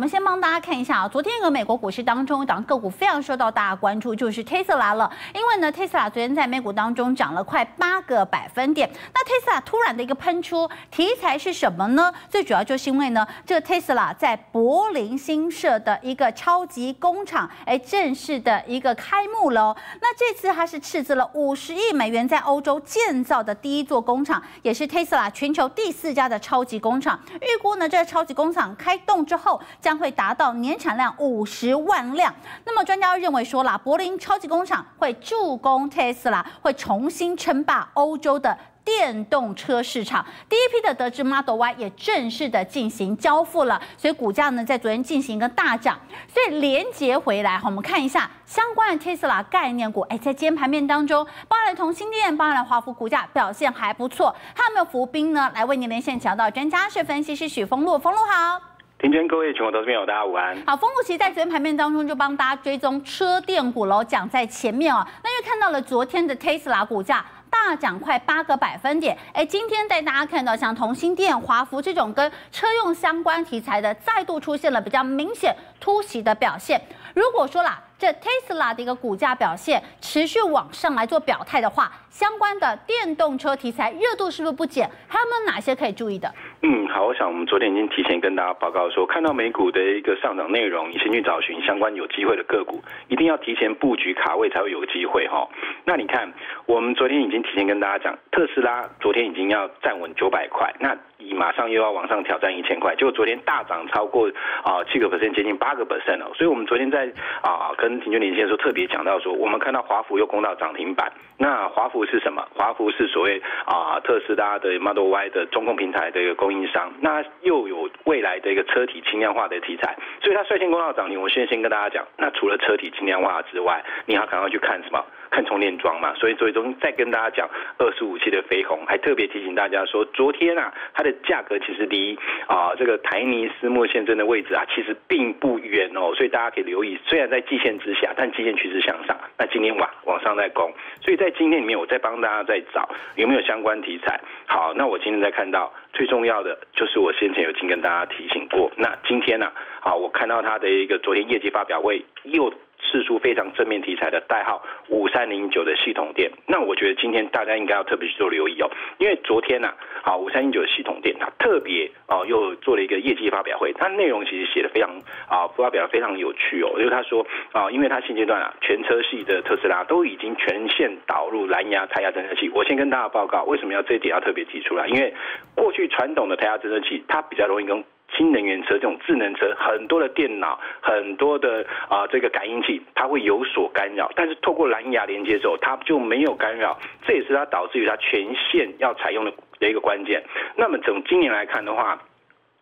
我们先帮大家看一下啊，昨天一个美国股市当中，一档个股非常受到大家关注，就是 Tesla 了。因为呢，Tesla 昨天在美股当中涨了快八个百分点。那 Tesla 突然的一个喷出，题材是什么呢？最主要就是因为呢，这个 Tesla 在柏林新设的一个超级工厂，哎，正式的一个开幕喽。那这次它是斥资了五十亿美元在欧洲建造的第一座工厂，也是 Tesla 全球第四家的超级工厂。预估呢，这个超级工厂开动之后。将会达到年产量五十万辆。那么专家认为说啦，柏林超级工厂会助攻特斯拉，会重新称霸欧洲的电动车市场。第一批的德智 Model Y 也正式的进行交付了，所以股价呢在昨天进行一个大涨。所以连接回来哈，我们看一下相关的特斯拉概念股，哎，在今天盘面当中，包含同心电、包含华孚股价表现还不错。还有没有浮冰呢？来为您连线请到专家是分析师许峰路，峰路好。今天各位全国投资朋友，大家午安。好，风谷其实在昨天盘面当中就帮大家追踪车电股喽，讲在前面哦。那又看到了昨天的 Tesla 股价大涨快八个百分点，哎，今天带大家看到像同心电、华孚这种跟车用相关题材的，再度出现了比较明显突袭的表现。如果说啦，这 Tesla 的一个股价表现持续往上来做表态的话，相关的电动车题材热度是不是不减？还有没有哪些可以注意的？嗯，好，我想我们昨天已经提前跟大家报告说，看到美股的一个上涨内容，你先去找寻相关有机会的个股，一定要提前布局卡位才会有机会哈。那你看，我们昨天已经提前跟大家讲，特斯拉昨天已经要站稳九百块，那马上又要往上挑战一千块，结果昨天大涨超过啊七个 percent，接近八个 percent 哦。所以我们昨天在啊跟庭军连线的时候特别讲到说，我们看到华孚又攻到涨停板。那华孚是什么？华孚是所谓啊特斯拉的 Model Y 的中控平台的一个供应商，那又有未来的一个车体轻量化的题材，所以它率先攻到涨停。我现在先跟大家讲，那除了车体轻量化之外，你还赶快去看什么？看充电桩嘛。所以最终再跟大家讲二十五期的飞鸿，还特别提醒大家说，昨天啊它的价格其实离啊这个台泥私募现增的位置啊其实并不远哦，所以大家可以留意，虽然在季线之下，但季线趋势向上。那今天往往上在攻，所以在今天里面我再帮大家再找有没有相关题材。好，那我今天在看到最重要的就是我先前有经跟大家提醒过，那今天呢，好，我看到它的一个昨天业绩发表会又。试出非常正面题材的代号五三零九的系统店，那我觉得今天大家应该要特别去做留意哦，因为昨天呢，好五三零九的系统店它特别哦又做了一个业绩发表会，它内容其实写的非常啊发表非常有趣哦，因为他说啊，因为它现阶段啊全车系的特斯拉都已经全线导入蓝牙胎压侦测器，我先跟大家报告为什么要这一点要特别提出来，因为过去传统的胎压侦测器它比较容易跟新能源车这种智能车，很多的电脑，很多的啊这个感应器，它会有所干扰。但是透过蓝牙连接之后，它就没有干扰，这也是它导致于它全线要采用的的一个关键。那么从今年来看的话，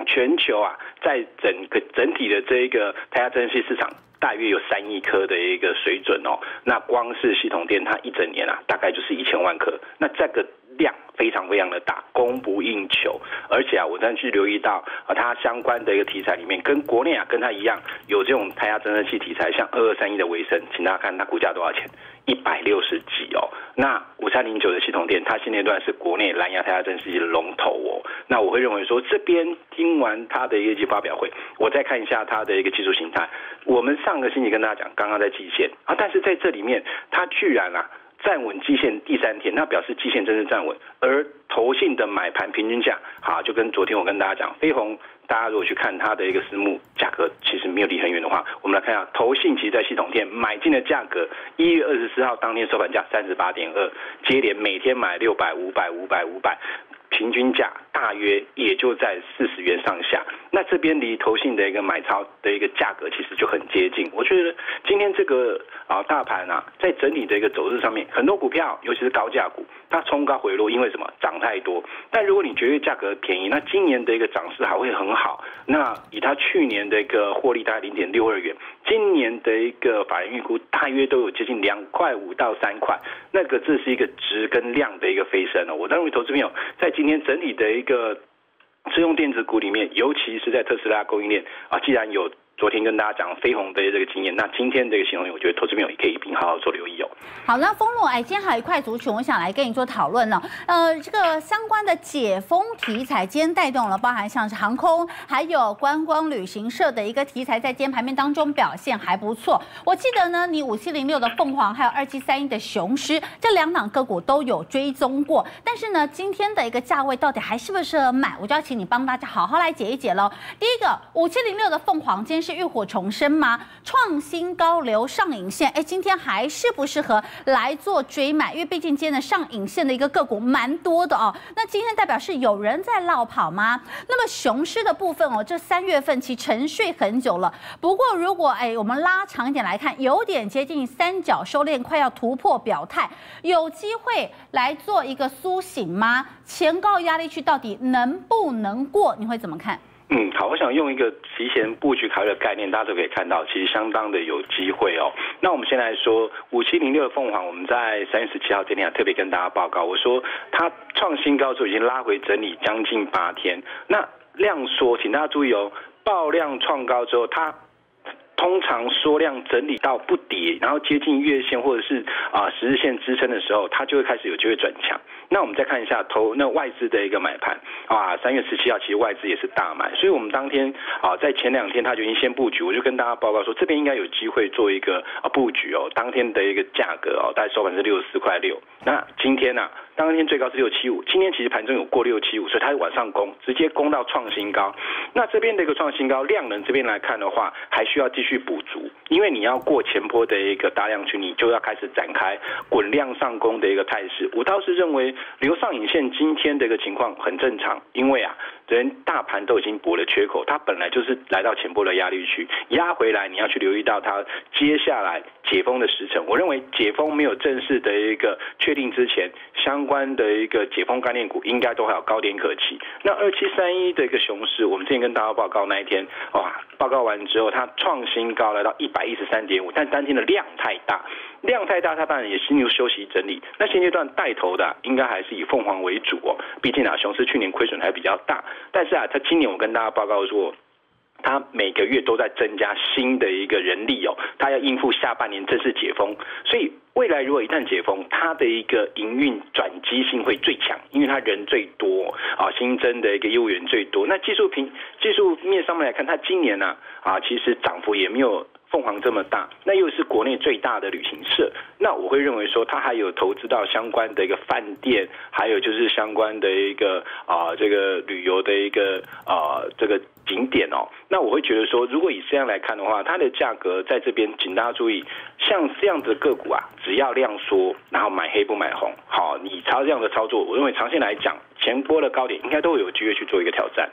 全球啊，在整个整体的这一个胎压侦测市场，大约有三亿颗的一个水准哦。那光是系统电，它一整年啊，大概就是一千万颗。那这个。量非常非常的大，供不应求，而且啊，我再去留意到啊，它相关的一个题材里面，跟国内啊，跟它一样有这种胎压侦测器题材，像二二三一的维生，请大家看它股价多少钱，一百六十几哦。那五三零九的系统店，它现阶段是国内蓝牙胎压侦测器的龙头哦。那我会认为说，这边听完它的业绩发表会，我再看一下它的一个技术形态。我们上个星期跟大家讲，刚刚在季线啊，但是在这里面，它居然啊。站稳基线第三天，那表示基线真正站稳，而投信的买盘平均价，好，就跟昨天我跟大家讲，飞鸿，大家如果去看它的一个私募价格，其实没有离很远的话，我们来看一下投信其实在系统店买进的价格，一月二十四号当天收盘价三十八点二，接连每天买六百、五百、五百、五百。平均价大约也就在四十元上下，那这边离投信的一个买超的一个价格其实就很接近。我觉得今天这个啊大盘啊，在整体的一个走势上面，很多股票，尤其是高价股，它冲高回落，因为什么？涨太多。但如果你觉得价格便宜，那今年的一个涨势还会很好。那以它去年的一个获利大概零点六二元，今年的一个法人预估大约都有接近两块五到三块，那个这是一个值跟量的一个飞升哦。我认为投资朋友在今天整体的一个车用电子股里面，尤其是在特斯拉供应链啊，既然有昨天跟大家讲飞鸿的这个经验，那今天这个形容我觉得投资朋友也可以一并好好做留意哦。好，那风洛，哎，今天还有一块族群，我想来跟你做讨论呢。呃，这个相关的解封题材，今天带动了，包含像是航空，还有观光旅行社的一个题材，在今天盘面当中表现还不错。我记得呢，你五七零六的凤凰，还有二七三一的雄狮，这两档个股都有追踪过。但是呢，今天的一个价位到底还适不适合买？我就要请你帮大家好好来解一解喽。第一个，五七零六的凤凰，今天是浴火重生吗？创新高留上影线，哎，今天还适不适合？来做追买，因为毕竟今天的上影线的一个个股蛮多的哦。那今天代表是有人在绕跑吗？那么雄狮的部分哦，这三月份其实沉睡很久了。不过如果哎，我们拉长一点来看，有点接近三角收敛，快要突破表态，有机会来做一个苏醒吗？前高压力区到底能不能过？你会怎么看？嗯，好，我想用一个提前布局考虑的概念，大家都可以看到，其实相当的有机会哦。那我们先来说五七零六的凤凰，我们在三月十七号这天啊特别跟大家报告，我说它创新高之后已经拉回整理将近八天，那量缩，请大家注意哦，爆量创高之后，它通常缩量整理到不跌，然后接近月线或者是啊十日线支撑的时候，它就会开始有机会转强。那我们再看一下投那外资的一个买盘啊，三月十七号其实外资也是大买，所以我们当天啊在前两天他就已经先布局，我就跟大家报告说这边应该有机会做一个啊布局哦，当天的一个价格哦，大概收盘是六十四块六。那今天呢，当天最高是六七五，今天其实盘中有过六七五，所以它往上攻，直接攻到创新高。那这边的一个创新高量能这边来看的话，还需要继续补足，因为你要过前坡的一个大量区，你就要开始展开滚量上攻的一个态势。我倒是认为。留上影线今天的一个情况很正常，因为啊，人大盘都已经补了缺口，它本来就是来到前波的压力区，压回来你要去留意到它接下来解封的时程。我认为解封没有正式的一个确定之前，相关的一个解封概念股应该都还有高点可期。那二七三一的一个熊市，我们之前跟大家报告那一天，哇，报告完之后它创新高来到一百一十三点五，但当天的量太大。量太大，它当然也进入休息整理。那现阶段带头的应该还是以凤凰为主哦，毕竟啊，雄狮去年亏损还比较大，但是啊，它今年我跟大家报告说，它每个月都在增加新的一个人力哦，它要应付下半年正式解封，所以未来如果一旦解封，它的一个营运转机性会最强，因为它人最多啊，新增的一个业务员最多。那技术平技术面上面来看，它今年呢啊，其实涨幅也没有。凤凰这么大，那又是国内最大的旅行社，那我会认为说它还有投资到相关的一个饭店，还有就是相关的一个啊这个旅游的一个啊这个景点哦。那我会觉得说，如果以这样来看的话，它的价格在这边，请大家注意，像这样子的个股啊，只要量缩，然后买黑不买红，好，你朝这样的操作，我认为长线来讲，前波的高点应该都有机会去做一个挑战。